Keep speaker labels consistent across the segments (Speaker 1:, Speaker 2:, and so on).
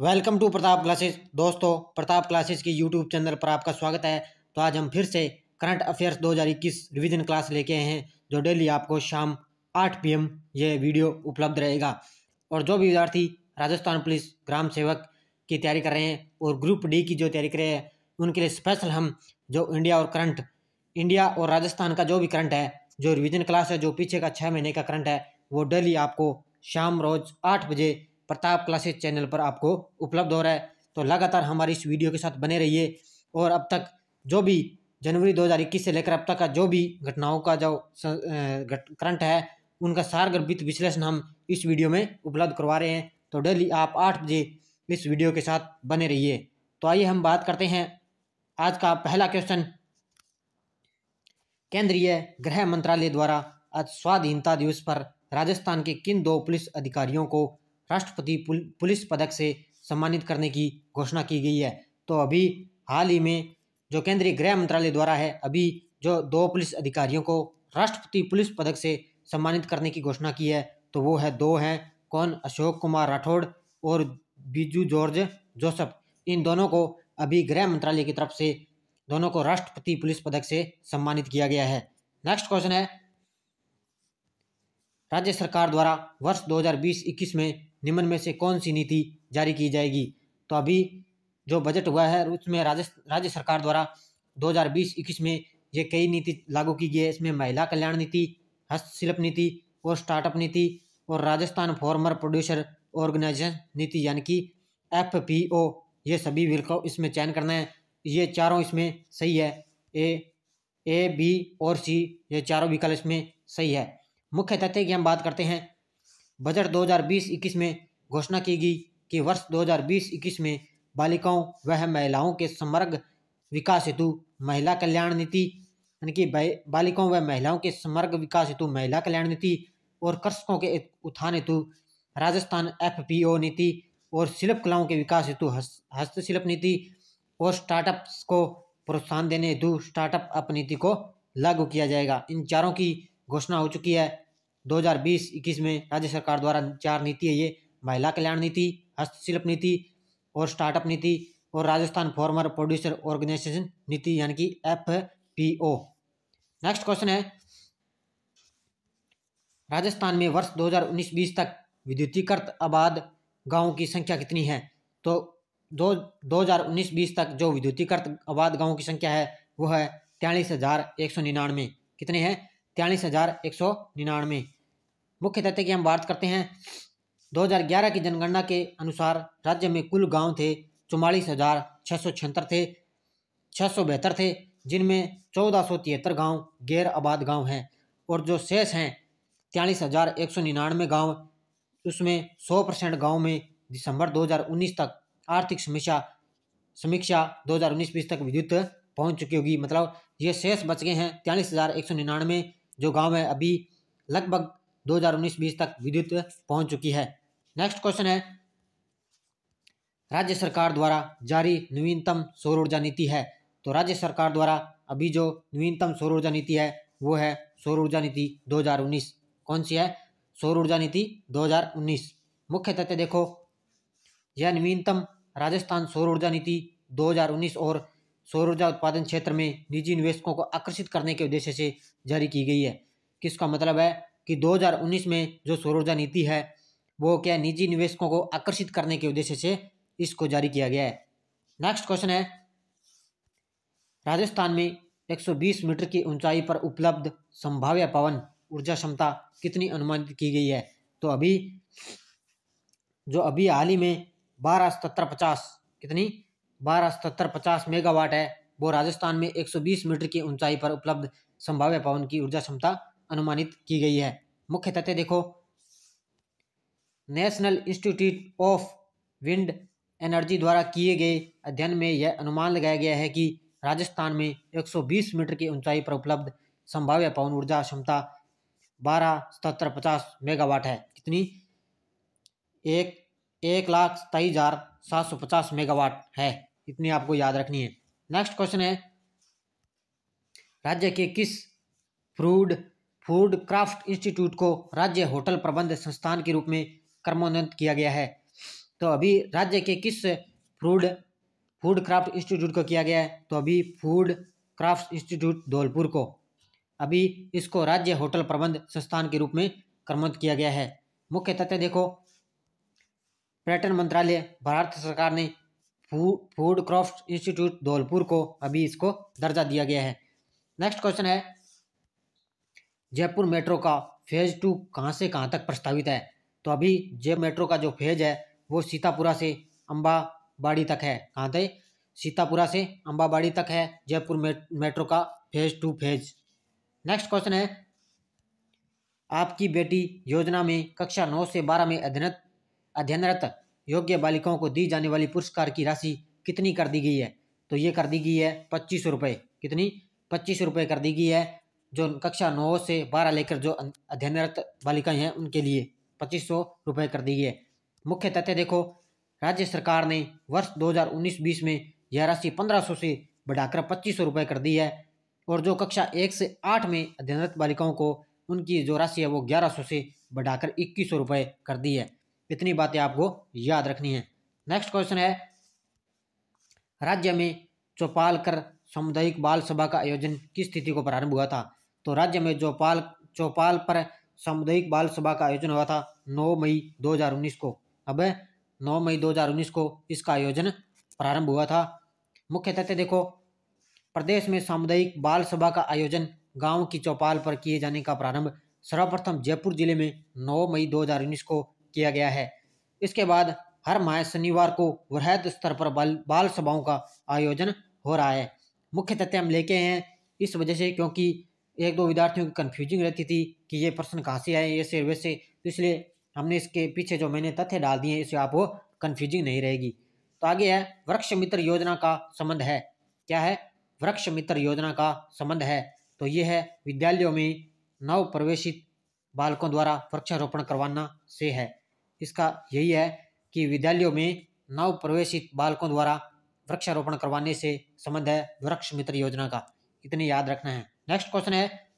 Speaker 1: Welcome to Pratap classes दोस्तों, Pratap classes की YouTube channel पर आपका स्वागत है। तो आज हम फिर से करंट अफेयर्स 2021 रिवीजन क्लास लेके आए हैं, जो डेली आपको शाम 8 पीएम ये वीडियो उपलब्ध रहेगा। और जो भी विद्यार्थी राजस्थान पुलिस ग्राम सेवक की तैयारी कर रहे हैं और ग्रुप डी की जो तैयारी कर रहे हैं, उनके लिए स्पेशल हम जो इंडिया और करंट इंडिया और राजस्थान का जो भी करंट है, जो रिविजन क्लास है, जो पीछे का छः महीने का करंट है, वो डेली आपको शाम रोज आठ बजे प्रताप क्लासेस चैनल पर आपको उपलब्ध हो रहा है। तो लगातार हमारी इस वीडियो के साथ बने रहिए और अब तक जो भी जनवरी 2021 से लेकर अब तक का जो भी घटनाओं का जो करंट है, उनका सारगर्भित विश्लेषण हम इस वीडियो में उपलब्ध करवा रहे हैं। तो डेली आप आठ बजे इस वीडियो के साथ बने रहिए। तो आइए हम बात करते हैं। आज का पहला क्वेश्चन केंद्रीय गृह मंत्रालय द्वारा आज स्वाधीनता दिवस पर राजस्थान के किन दो पुलिस अधिकारियों को राष्ट्रपति पुल, पुलिस पदक से सम्मानित करने की घोषणा की गई है। तो अभी हाल ही में जो केंद्रीय गृह मंत्रालय द्वारा है अभी जो दो पुलिस अधिकारियों को राष्ट्रपति पुलिस पदक से सम्मानित करने की घोषणा की है तो वो है दो हैं कौन? अशोक कुमार राठौड़ और बीजू जॉर्ज जोसफ। इन दोनों को अभी गृह मंत्रालय की तरफ़ से दोनों को राष्ट्रपति पुलिस पदक से सम्मानित किया गया है। नेक्स्ट क्वेश्चन है। राज्य सरकार द्वारा वर्ष 2020-21 में निम्न में से कौन सी नीति जारी की जाएगी? तो अभी जो बजट हुआ है, उसमें राज्य राज्य सरकार द्वारा 2020-21 में ये कई नीति लागू की गई है। इसमें महिला कल्याण नीति, हस्तशिल्प नीति और स्टार्टअप नीति और राजस्थान फॉर्मर प्रोड्यूसर ऑर्गेनाइजेशन नीति, यानी कि एफ़ पी ओ, ये सभी विकल्प इसमें चयन करना है। ये चारों इसमें सही है। ए ए, बी और सी, ये चारों विकल्प इसमें सही है। मुख्य तथ्य की हम बात करते हैं बजट 2020-21 में घोषणा की गई कि वर्ष 2020-21 में बालिकाओं व महिलाओं के समग्र विकास हेतु महिला कल्याण नीति, यानी कि बालिकाओं व महिलाओं के समग्र विकास हेतु महिला कल्याण नीति और कृषकों के उत्थान हेतु राजस्थान एफपीओ नीति और शिल्प कलाओं के विकास हेतु हस्तशिल्प नीति और स्टार्टअप्स को प्रोत्साहन देने हेतु स्टार्टअप अप नीति को लागू किया जाएगा। इन चारों की घोषणा हो चुकी है। 2020-21 में राज्य सरकार द्वारा चार नीति है ये। महिला कल्याण नीति, हस्तशिल्प नीति और स्टार्टअप नीति और राजस्थान फॉर्मर प्रोड्यूसर ऑर्गेनाइजेशन नीति यानी कि F P O. Next question है, राजस्थान में वर्ष 2019-20 तक विद्युतीकृत आबाद गाँवों की संख्या कितनी है? तो दो दो हज़ार उन्नीस बीस तक जो विद्युतीकृत आबाद गाँवों की संख्या है, वो है तैंतालीस हज़ार एक सौ निन्यानवे। कितने हैं? तैंतालीस हज़ार एक सौ निन्यानवे। मुख्य तथ्य की हम बात करते हैं 2011 की जनगणना के अनुसार राज्य में कुल गाँव थे चौवालीस हज़ार छः सौ छिहत्तर थे छः सौ बेहतर थे, जिनमें चौदह सौ तिहत्तर गाँव गैर आबाद गाँव हैं और जो शेष हैं तैंतालीस हज़ार एक सौ निन्यानवे गाँव, उसमें सौ परसेंट गाँव में दिसंबर 2019 तक आर्थिक समीक्षा समीक्षा 2019-20 तक विद्युत पहुँच चुकी होगी। मतलब ये शेष बच गए हैं तैंतालीस हज़ार एक सौ निन्यानवे। जो गाँव में अभी लगभग 2019-20 तक विद्युत पहुँच चुकी है। नेक्स्ट क्वेश्चन है, राज्य सरकार द्वारा जारी नवीनतम सौर ऊर्जा नीति है। तो राज्य सरकार द्वारा अभी जो नवीनतम सौर ऊर्जा नीति है, वो है सौर ऊर्जा नीति 2019 कौन सी है? सौर ऊर्जा नीति 2019 मुख्य तथ्य देखो, यह नवीनतम राजस्थान सौर ऊर्जा नीति 2019 और सौर ऊर्जा उत्पादन क्षेत्र में निजी निवेशकों को आकर्षित करने के उद्देश्य से जारी की गई है। किसका मतलब है कि 2019 में जो सौर ऊर्जा नीति है, वो क्या निजी निवेशकों को आकर्षित करने के उद्देश्य से इसको जारी किया गया है? नेक्स्ट क्वेश्चन है, राजस्थान में 120 मीटर की ऊंचाई पर उपलब्ध संभाव्य पवन ऊर्जा क्षमता कितनी अनुमानित की गई है? तो अभी, जो अभी हाल ही में बारह सतर पचास कितनी? बारह सतर पचास मेगावाट है। वो राजस्थान में 120 मीटर की ऊंचाई पर उपलब्ध संभाव्य पवन की ऊर्जा क्षमता अनुमानित की गई है। मुख्य तथ्य देखो। National Institute of Wind Energy द्वारा किए गए अध्ययन में यह अनुमान लगाया गया है कि राजस्थान में 120 मीटर की ऊंचाई पर उपलब्ध संभाव्य पवन ऊर्जा क्षमता बारह सतर पचास मेगावाट है। कितनी? एक एक लाख सताईस हज़ार सात सौ पचास मेगावाट है। इतनी आपको याद रखनी है। नेक्स्ट क्वेश्चन है, राज्य के किस फ्रूड फ़ूड क्राफ्ट इंस्टीट्यूट को राज्य होटल प्रबंध संस्थान के रूप में क्रमोन्नत किया गया है? तो अभी राज्य के किस फ़ूड फ़ूड क्राफ्ट इंस्टीट्यूट को किया गया है? तो अभी फ़ूड क्राफ्ट इंस्टीट्यूट धौलपुर को। अभी इसको राज्य होटल प्रबंध संस्थान के रूप में क्रमबद्ध किया गया है। मुख्य तथ्य देखो, पर्यटन मंत्रालय, भारत सरकार ने फ़ूड क्राफ्ट इंस्टीट्यूट धौलपुर को, अभी इसको दर्जा दिया गया है। नेक्स्ट क्वेश्चन है, जयपुर मेट्रो का फ़ेज़ टू कहाँ से कहाँ तक प्रस्तावित है? तो अभी जय मेट्रो का जो फ़ेज़ है, वो सीतापुरा से अम्बाबाड़ी तक है। कहाँ थे सीतापुरा से अम्बाबाड़ी तक है, जयपुर मेट्रो का phase two phase next question है, आपकी बेटी योजना में कक्षा नौ से बारह में अध्ययन अध्ययनरत योग्य बालिकाओं को दी जाने वाली पुरस्कार की राशि कितनी कर दी गई है? तो ये कर दी गई है पच्चीस रुपये कितनी? पच्चीस रुपये कर दी गई है जो कक्षा नौ से बारह लेकर जो अध्ययनरत बालिकाएँ हैं उनके लिए पच्चीस सौ रुपये कर दी गई है। मुख्य तथ्य देखो, राज्य सरकार ने वर्ष 2019-20 में यह राशि पंद्रह सौ से बढ़ाकर पच्चीस सौ रुपये कर दी है और जो कक्षा एक से आठ में अध्ययनरत बालिकाओं को उनकी जो राशि है वो ग्यारह सौ से बढ़ाकर इक्कीस सौ रुपये कर दी है। इतनी बातें आपको याद रखनी है। नेक्स्ट क्वेश्चन है, राज्य में चौपाल कर सामुदायिक बाल सभा का आयोजन किस तिथि को प्रारंभ हुआ था? तो राज्य में चौपाल चौपाल पर सामुदायिक बाल सभा का आयोजन हुआ था 9 मई 2019 को। अब 9 मई 2019 को इसका आयोजन प्रारंभ हुआ था। मुख्य तथ्य देखो, प्रदेश में सामुदायिक बाल सभा का आयोजन गाँव की चौपाल पर किए जाने का प्रारंभ सर्वप्रथम जयपुर ज़िले में 9 मई 2019 को किया गया है। इसके बाद हर माह शनिवार को वृहद स्तर पर बाल बाल सभाओं का आयोजन हो रहा है। मुख्य तथ्य हम लेके हैं इस वजह से क्योंकि एक दो विद्यार्थियों की कन्फ्यूजिंग रहती थी कि ये प्रश्न कहाँ से आए ऐसे वैसे तो इसलिए हमने इसके पीछे जो मैंने तथ्य डाल दिए हैं इससे आपको कन्फ्यूजिंग नहीं रहेगी। तो आगे है, वृक्ष मित्र योजना का संबंध है। क्या है? वृक्ष मित्र योजना का संबंध है। तो ये है, विद्यालयों में नव प्रवेशित बालकों द्वारा वृक्षारोपण करवाना से है। इसका यही है कि विद्यालयों में नव प्रवेशित बालकों द्वारा वृक्षारोपण करवाने से संबंध है वृक्ष मित्र योजना का। इतने याद रखना है। नेक्स्ट क्वेश्चन है।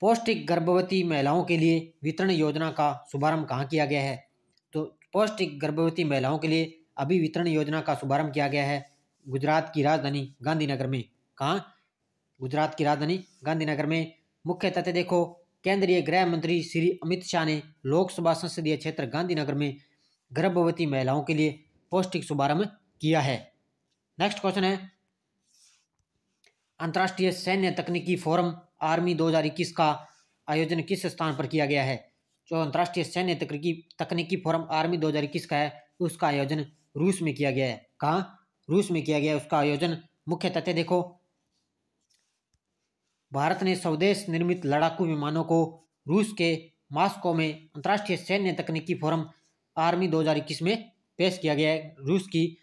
Speaker 1: पौष्टिक गर्भवती महिलाओं के लिए वितरण योजना का शुभारंभ कहाँ किया गया है? तो पौष्टिक गर्भवती महिलाओं के लिए अभी वितरण योजना का शुभारंभ किया गया है गुजरात की राजधानी गांधीनगर में। कहाँ? गुजरात की राजधानी गांधीनगर में। मुख्य तथ्य देखो। केंद्रीय गृह मंत्री श्री अमित शाह ने लोकसभा संसदीय क्षेत्र गांधीनगर में गर्भवती महिलाओं के लिए पौष्टिक शुभारंभ किया है। नेक्स्ट क्वेश्चन है। अंतर्राष्ट्रीय सैन्य तकनीकी फोरम आर्मी 2021 का आयोजन किस स्थान पर किया गया है? जो अंतर्राष्ट्रीय सैन्य तकनीकी तकनीकी फोरम आर्मी 2021 का है, उसका आयोजन रूस में किया गया है। कहाँ? रूस में किया गया है। उसका आयोजन मुख्य तथ्य देखो। भारत ने स्वदेश निर्मित लड़ाकू विमानों को रूस के मास्को में अंतर्राष्ट्रीय सैन्य तकनीकी फोरम आर्मी 2021 में पेश किया गया। है रूस की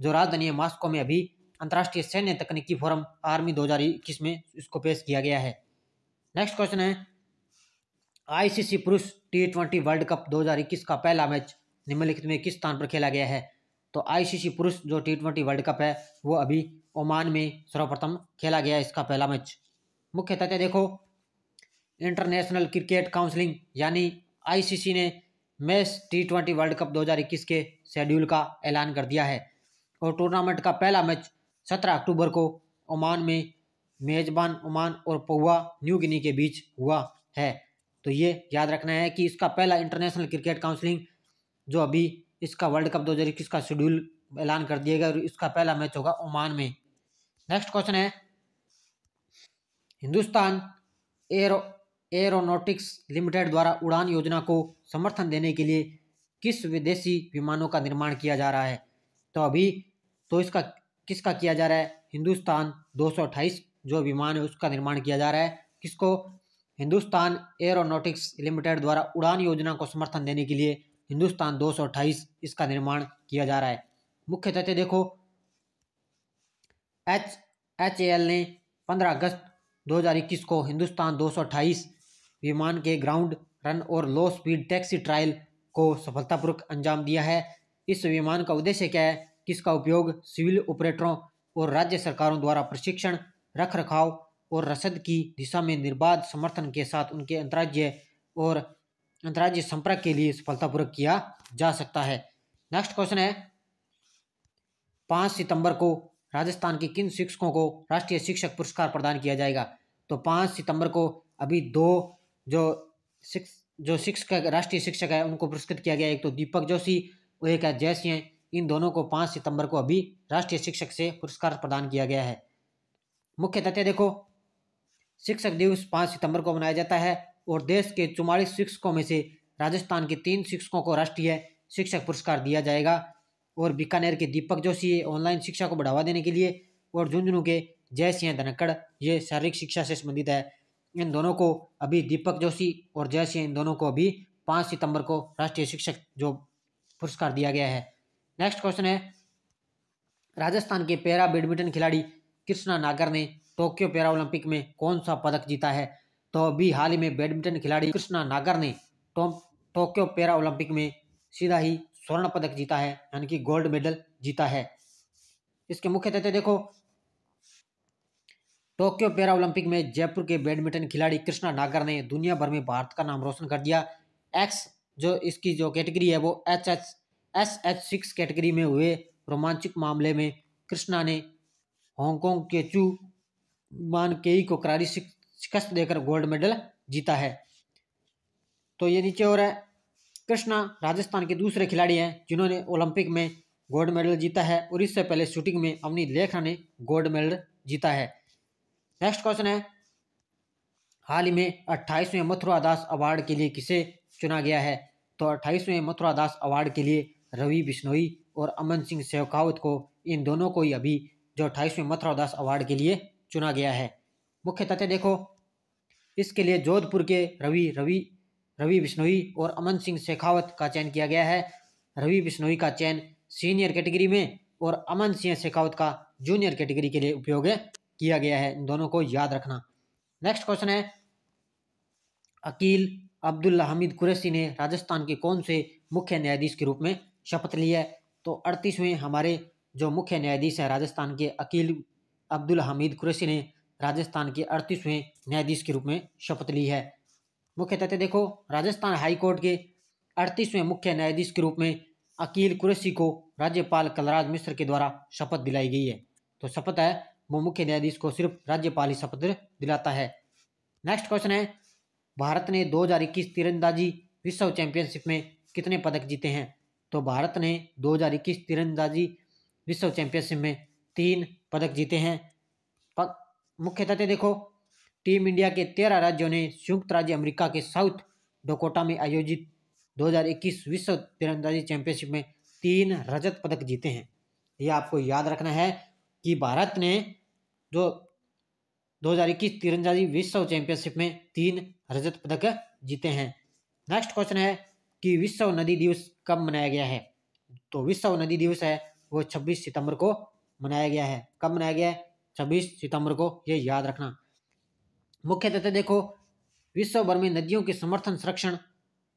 Speaker 1: जो राजधानी है मास्को में अभी अंतर्राष्ट्रीय सैन्य तकनीकी फोरम आर्मी 2021 में इसको पेश किया गया है। नेक्स्ट क्वेश्चन है, आईसीसी पुरुष टी ट्वेंटी वर्ल्ड कप 2021 का पहला मैच निम्नलिखित में किस स्थान पर खेला गया है? तो आईसीसी पुरुष जो टी ट्वेंटी वर्ल्ड कप है, वो अभी ओमान में सर्वप्रथम खेला गया है इसका पहला मैच। मुख्य तथ्य देखो। इंटरनेशनल क्रिकेट काउंसलिंग यानी आईसीसी ने match T twenty World Cup 2021 के शेड्यूल का ऐलान कर दिया है। और टूर्नामेंट का पहला मैच 17 अक्टूबर को ओमान में मेजबान ओमान और पौवा न्यू गिनी के बीच हुआ है। तो ये याद रखना है कि इसका पहला इंटरनेशनल क्रिकेट काउंसिलिंग जो अभी इसका वर्ल्ड कप 2021 का शेड्यूल ऐलान कर दिया गया और इसका पहला मैच होगा ओमान में। नेक्स्ट क्वेश्चन है हिंदुस्तान एरो, एरोनॉटिक्स लिमिटेड द्वारा उड़ान योजना को समर्थन देने के लिए किस विदेशी विमानों का निर्माण किया जा रहा है? तो अभी तो इसका किसका किया जा रहा है? हिंदुस्तान दो सौ अट्ठाइस जो विमान है उसका निर्माण किया जा रहा है। किसको? हिंदुस्तान एरोनॉटिक्स लिमिटेड द्वारा उड़ान योजना को समर्थन देने के लिए हिंदुस्तान दो सौ अट्ठाइस इसका निर्माण किया जा रहा है। मुख्य तथ्य देखो। एच एच एल ने पंद्रह अगस्त 2021 को हिंदुस्तान दो सौ अट्ठाईस विमान के ग्राउंड रन और लो स्पीड टैक्सी ट्रायल को सफलतापूर्वक अंजाम दिया है। इस विमान का उद्देश्य क्या है? किसका उपयोग सिविल ऑपरेटरों और राज्य सरकारों द्वारा प्रशिक्षण रख रखाव और रसद की दिशा में निर्बाध समर्थन के साथ उनके अंतर्राज्य और अंतर्राज्य संपर्क के लिए सफलतापूर्वक किया जा सकता है? नेक्स्ट क्वेश्चन है, पाँच सितंबर को राजस्थान के किन शिक्षकों को राष्ट्रीय शिक्षक पुरस्कार प्रदान किया जाएगा? तो पाँच सितंबर को अभी दो जो शिक्ष, जो शिक्षक, राष्ट्रीय शिक्षक है, उनको पुरस्कृत किया गया। एक तो दीपक जोशी और एक है। जय सिंह इन दोनों को पाँच सितंबर को अभी राष्ट्रीय शिक्षक से पुरस्कार प्रदान किया गया है। मुख्य तथ्य देखो। शिक्षक दिवस पाँच सितंबर को मनाया जाता है और देश के चौवालीस शिक्षकों में से राजस्थान के तीन शिक्षकों को राष्ट्रीय शिक्षक पुरस्कार दिया जाएगा। और बीकानेर के दीपक जोशी ऑनलाइन शिक्षा को बढ़ावा देने के लिए और झुंझुनू के जय सिंह धनखड़, ये शारीरिक शिक्षा से संबंधित है। इन दोनों को अभी दीपक जोशी और जय सिंह इन दोनों को अभी पाँच सितंबर को राष्ट्रीय शिक्षक जो पुरस्कार दिया गया है। नेक्स्ट क्वेश्चन है, राजस्थान के पैरा बैडमिंटन खिलाड़ी कृष्णा नागर ने टोक्यो पैरा ओलंपिक में कौन सा पदक जीता है? तो अभी हाल ही में बैडमिंटन खिलाड़ी कृष्णा नागर ने टोक्यो पैरा ओलंपिक में सीधा ही स्वर्ण पदक जीता है, यानी कि गोल्ड मेडल जीता है। इसके मुख्य तथ्य देखो। टोक्यो पैरा ओलंपिक में जयपुर के बैडमिंटन खिलाड़ी कृष्णा नागर ने दुनिया भर में भारत का नाम रोशन कर दिया। एक्स जो इसकी जो कैटेगरी है, वो H H S H six category में हुए रोमांचक मामले में कृष्णा ने हांगकांग के चू मान केई को करारी शिकस्त देकर गोल्ड मेडल जीता है। तो ये नीचे और है। कृष्णा राजस्थान के दूसरे खिलाड़ी हैं, जिन्होंने ओलंपिक में गोल्ड मेडल जीता है और इससे पहले शूटिंग में अवनी लेखा ने गोल्ड मेडल जीता है। नेक्स्ट क्वेश्चन है। हाल ही में अट्ठाईसवें मथुरा दास अवार्ड के लिए किसे चुना गया है? तो अट्ठाईसवें मथुरा दास अवार्ड के लिए रवि बिश्नोई और अमन सिंह शेखावत को इन दोनों को ही अभी जो अट्ठाईसवें मथुरा दास अवार्ड के लिए चुना गया है। मुख्य तथ्य देखो। इसके लिए जोधपुर के रवि रवि रवि बिश्नोई और अमन सिंह शेखावत का चयन किया गया है। रवि बिश्नोई का चयन सीनियर कैटेगरी में और अमन सिंह शेखावत का जूनियर कैटेगरी के लिए उपयोग किया गया है। इन दोनों को याद रखना। नेक्स्ट क्वेश्चन है, अकील अब्दुल्ला हमीद कुरैसी ने राजस्थान के कौन से मुख्य न्यायाधीश के रूप में शपथ ली है? तो अड़तीसवें हमारे जो मुख्य न्यायाधीश हैं राजस्थान के अकील अब्दुल हमीद कुरैसी ने राजस्थान के अड़तीसवें न्यायाधीश के रूप में शपथ ली है। मुख्य तथ्य देखो, राजस्थान हाई कोर्ट के अड़तीसवें मुख्य न्यायाधीश के रूप में अकील कुरैसी को राज्यपाल कलराज मिश्र के द्वारा शपथ दिलाई गई है। तो शपथ है, वो मुख्य न्यायाधीश को सिर्फ़ राज्यपाल ही शपथ दिलाता है। नेक्स्ट क्वेश्चन है, भारत ने 2021 तीरंदाजी विश्व चैंपियनशिप में कितने पदक जीते हैं? तो भारत ने 2021 तीरंदाजी विश्व चैंपियनशिप में तीन पदक जीते हैं। मुख्य तथ्य देखो टीम इंडिया के तेरह राज्यों ने संयुक्त राज्य अमेरिका के साउथ डोकोटा में आयोजित 2021 विश्व तीरंदाजी चैंपियनशिप में तीन रजत पदक जीते हैं। यह आपको याद रखना है कि भारत ने जो 2021 तीरंदाजी विश्व चैंपियनशिप में तीन रजत पदक जीते हैं। नेक्स्ट क्वेश्चन है कि विश्व नदी दिवस कब मनाया गया है? तो विश्व नदी दिवस है वो 26 सितंबर को मनाया गया है। कब मनाया गया है? 26 सितंबर को, ये याद रखना। मुख्य तथ्य देखो विश्व भर में नदियों के समर्थन, संरक्षण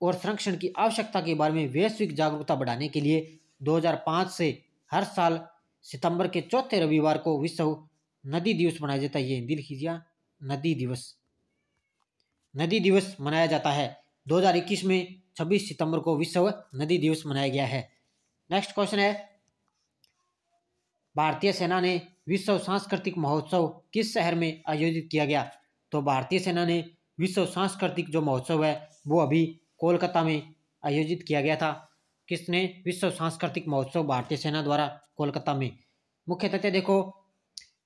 Speaker 1: और संरक्षण की आवश्यकता के बारे में वैश्विक जागरूकता बढ़ाने के लिए 2005 से हर साल सितंबर के चौथे रविवार को विश्व नदी दिवस मनाया जाता है। ये हिंदी लिखिए नदी दिवस। नदी दिवस मनाया जाता है। 2021 में 26 सितंबर को विश्व नदी दिवस मनाया गया है। नेक्स्ट क्वेश्चन है, भारतीय सेना ने विश्व सांस्कृतिक महोत्सव किस शहर में आयोजित किया गया? तो भारतीय सेना ने विश्व सांस्कृतिक जो महोत्सव है, वो अभी कोलकाता में आयोजित किया गया था। किसने? विश्व सांस्कृतिक महोत्सव भारतीय सेना द्वारा कोलकाता में। मुख्य तथ्य देखो,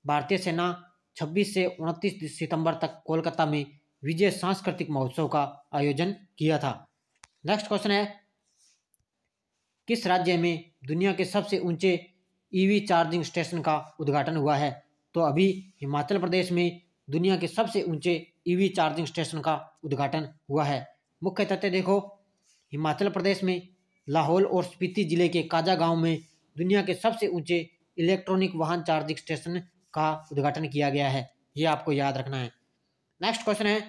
Speaker 1: भारतीय सेना 26 से 29 सितंबर तक कोलकाता में विजय सांस्कृतिक महोत्सव का आयोजन किया था। नेक्स्ट क्वेश्चन है, किस राज्य में दुनिया के सबसे ऊँचे ईवी चार्जिंग स्टेशन का उद्घाटन हुआ है? तो अभी हिमाचल प्रदेश में दुनिया के सबसे ऊँचे ईवी चार्जिंग स्टेशन का उद्घाटन हुआ है। मुख्य तथ्य देखो, हिमाचल प्रदेश में, लाहौल और स्पीति ज़िले के काजा गाँव में दुनिया के सबसे ऊँचे इलेक्ट्रॉनिक वाहन चार्जिंग स्टेशन का उद्घाटन किया गया है। ये आपको याद रखना है। नेक्स्ट क्वेश्चन है,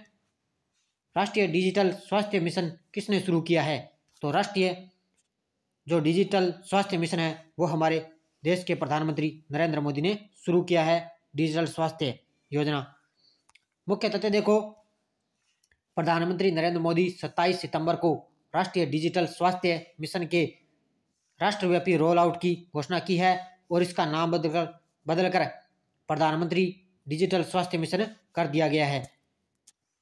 Speaker 1: राष्ट्रीय डिजिटल स्वास्थ्य मिशन किसने शुरू किया है? तो राष्ट्रीय जो डिजिटल स्वास्थ्य मिशन है, वो हमारे देश के प्रधानमंत्री नरेंद्र मोदी ने शुरू किया है, डिजिटल स्वास्थ्य योजना। मुख्य तथ्य देखो। प्रधानमंत्री नरेंद्र मोदी 27 सितंबर को राष्ट्रीय डिजिटल स्वास्थ्य मिशन के राष्ट्रव्यापी रोल आउट की घोषणा की है और इसका नाम बदलकर बदलकर प्रधानमंत्री डिजिटल स्वास्थ्य मिशन कर दिया गया है।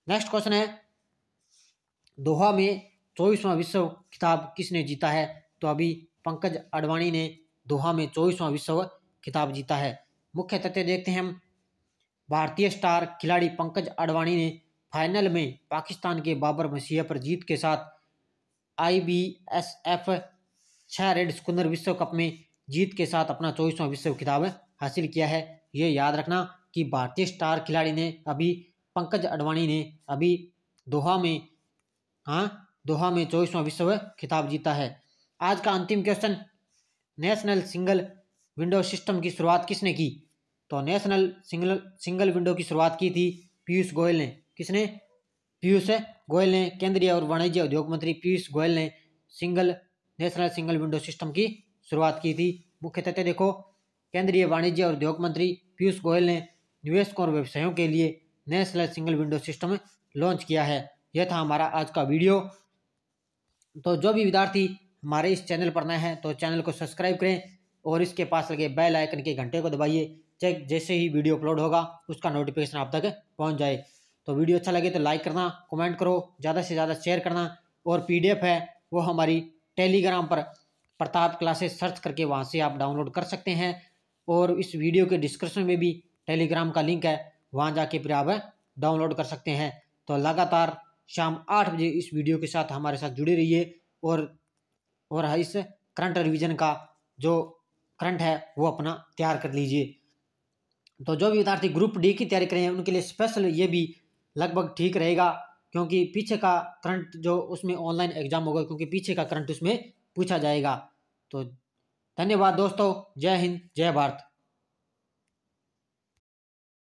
Speaker 1: नेक्स्ट क्वेश्चन है, दोहा में चौबीसवां विश्व खिताब किसने जीता है? तो अभी पंकज अडवाणी ने दोहा में चौबीसवां विश्व खिताब जीता है। मुख्य तथ्य देखते हैं हम भारतीय स्टार खिलाड़ी पंकज अडवाणी ने फाइनल में पाकिस्तान के बाबर मसीह पर जीत के साथ आई बी एस एफ़ छः रेड स्कुंदर विश्व कप में जीत के साथ अपना चौबीसवां विश्व खिताब हासिल किया है। ये याद रखना कि भारतीय स्टार खिलाड़ी ने अभी पंकज अडवाणी ने अभी दोहा में हाँ दोहा में चौबीसवां विश्व खिताब जीता है। आज का अंतिम question National Single Window System की शुरुआत किसने की? तो नेशनल सिंगल सिंगल विंडो की शुरुआत की थी पीयूष गोयल ने। किसने? पीयूष गोयल ने। केंद्रीय और वाणिज्य उद्योग मंत्री पीयूष गोयल ने single, National Single Window System की शुरुआत की थी। मुख्य तथ्य देखो, केंद्रीय वाणिज्य और उद्योग मंत्री पीयूष गोयल ने निवेशकों और व्यवसायों के लिए National Single Window System launch किया है। यह था हमारा आज का वीडियो। तो जो भी विद्यार्थी हमारे इस चैनल पर नए हैं तो चैनल को सब्सक्राइब करें और इसके पास लगे बेल आइकन के घंटे को दबाइए। चेक जैसे ही वीडियो अपलोड होगा, उसका नोटिफिकेशन आप तक पहुँच जाए। तो वीडियो अच्छा लगे तो लाइक करना कमेंट करो, ज़्यादा से ज़्यादा शेयर करना, और पीडीएफ है, वो हमारी टेलीग्राम पर प्रताप क्लासेस सर्च करके वहाँ से आप डाउनलोड कर सकते हैं। और इस वीडियो के डिस्क्रिप्शन में भी टेलीग्राम का लिंक है, वहाँ जाके फिर आप डाउनलोड कर सकते हैं। तो लगातार शाम आठ बजे इस वीडियो के साथ हमारे साथ जुड़े रहिए, और और इस करंट रिवीजन का जो करंट है, वो अपना तैयार कर लीजिए। तो जो भी विद्यार्थी ग्रुप डी की तैयारी करें, उनके लिए स्पेशल ये भी लगभग ठीक रहेगा, क्योंकि पीछे का करंट जो उसमें ऑनलाइन एग्ज़ाम होगा, क्योंकि पीछे का करंट उसमें पूछा जाएगा। तो धन्यवाद दोस्तों, जय हिंद, जय भारत।